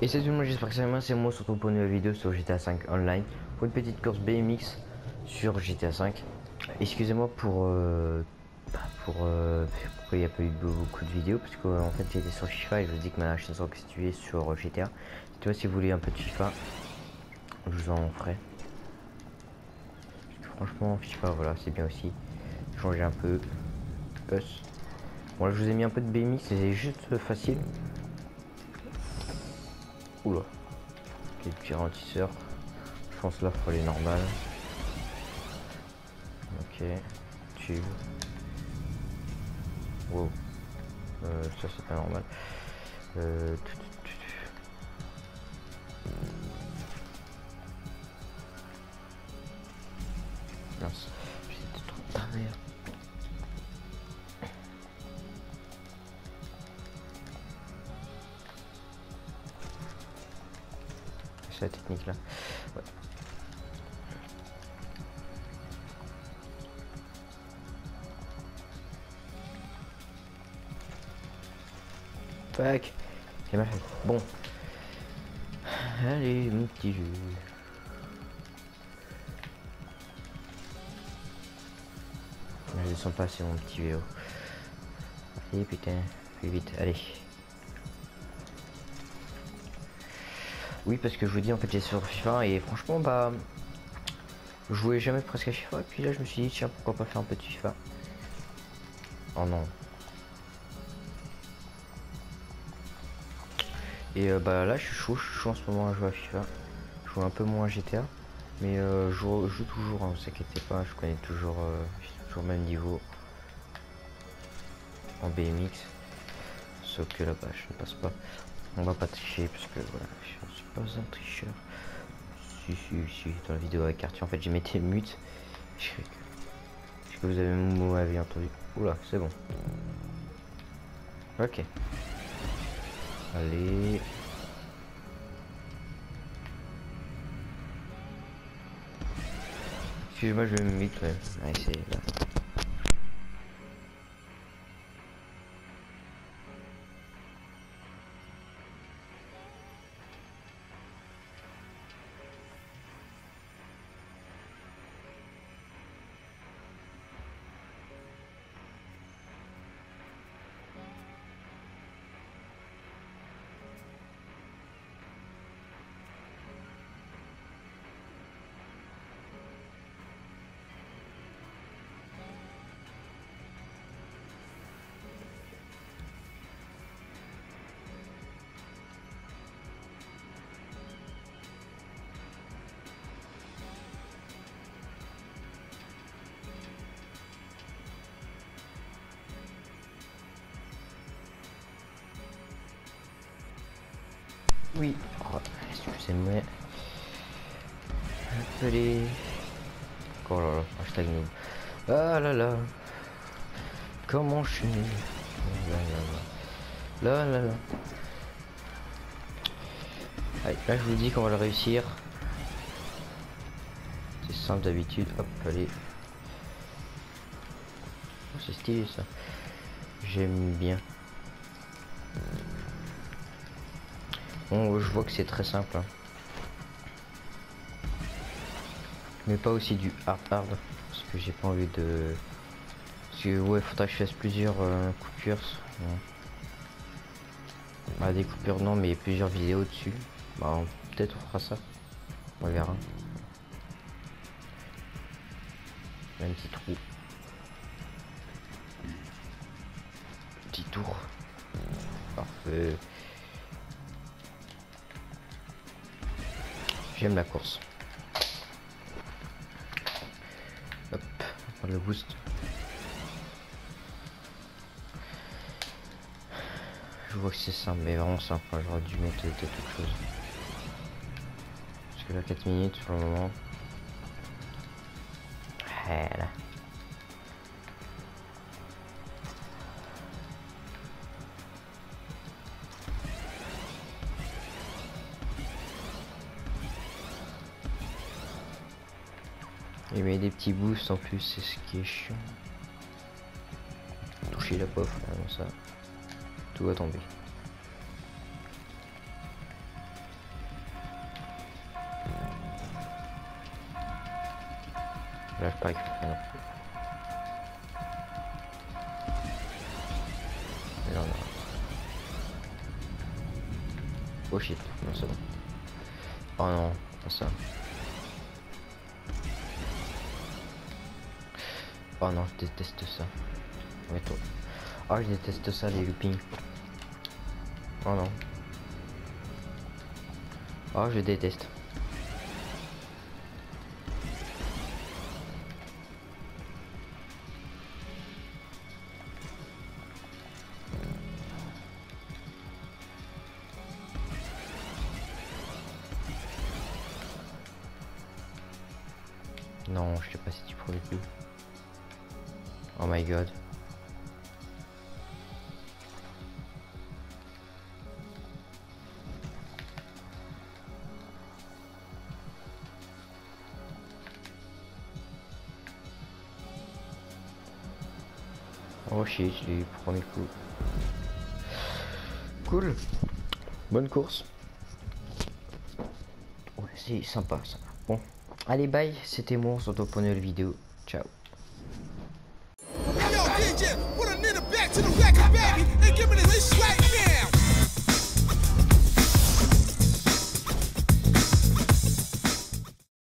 Et salut tout le monde, j'espère que ça va bien, c'est moi sur ton pour une nouvelle vidéo sur GTA 5 Online pour une petite course BMX sur GTA 5. Excusez-moi pour euh, bah, pour euh, pourquoi il n'y a pas eu beaucoup de vidéos parce qu'en fait j'étais sur FIFA et je vous dis que ma chaîne sera située sur GTA. Tu si vous voulez un peu de FIFA, je vous en ferai. Franchement FIFA voilà c'est bien aussi. Changer un peu. Bon là je vous ai mis un peu de BMX, c'est juste facile. Oula. Les petits ralentisseurs. Je pense là faut aller normal. Ok. Tube. Wow. Euh, ça c'est pas normal. Euh, Mince. J'étais trop travers. La technique là. Ouais. Fuck. J'ai mal fait. Bon. Allez, mon petit jeu. Je descends pas, c'est mon petit vélo. Allez, putain. Plus vite, allez. Oui, parce que je vous dis, en fait, j'ai sur FIFA et franchement, bah. Je jouais jamais presque à FIFA. Et puis là, je me suis dit, tiens, pourquoi pas faire un peu de FIFA? Oh non. Et euh, bah là, je suis chaud, je suis chaud en ce moment à jouer à FIFA. Je joue un peu moins à GTA. Mais euh, je, joue, toujours, hein, vous inquiétez pas, je connais toujours, euh, le même niveau en BMX. Sauf que là-bas, je ne passe pas. On va pas tricher parce que voilà, je suis pas un tricheur. Si, si, si, dans la vidéo avec Arthur, en fait, j'ai mis mute. Je sais que, que vous avez mon avis entendu. Oula, c'est bon. Ok. Allez. Excusez-moi, je vais me mute. Ouais. C'est là. Oui, oh, excusez-moi. Appelez. Oh là là, hashtag nul. Ah là là. Comment je suis nul. Là là là. Là là là. Allez, là je vous dis qu'on va le réussir. C'est simple d'habitude. Hop, allez. Oh, c'est stylé ça. J'aime bien. Bon, je vois que c'est très simple. Hein. Mais pas aussi du hard hard. Parce que j'ai pas envie de... Parce que ouais, faudra que je fasse plusieurs euh, coupures. Ouais. Bah, des coupures non, mais plusieurs vidéos dessus. Bah, peut-être on fera ça. On verra. Un petit trou. Petit tour. Parfait. J'aime la course. Hop, on le boost. Je vois que c'est simple, mais vraiment simple. J'aurais dû mettre quelque chose. Parce que là, 4 minutes pour le moment. Il met des petits boosts en plus, c'est ce qui est chiant. Toucher la pof, avant ça, tout va tomber. Là, je parie non. non. Oh shit, non, c'est bon. Oh non, ça. Oh non, je déteste ça. Oh, je déteste ça, les loopings. Oh non. Oh, je déteste. Non, je sais pas si tu prenais plus. Oh my god. Oh shit, j'ai premier coup. Cool. Bonne course. Ouais, c'est sympa ça. Bon. Allez, bye. C'était moi. On se retrouve pour une nouvelle vidéo. Ciao. DJ, put a nigga back to the record, baby, and give me this swag.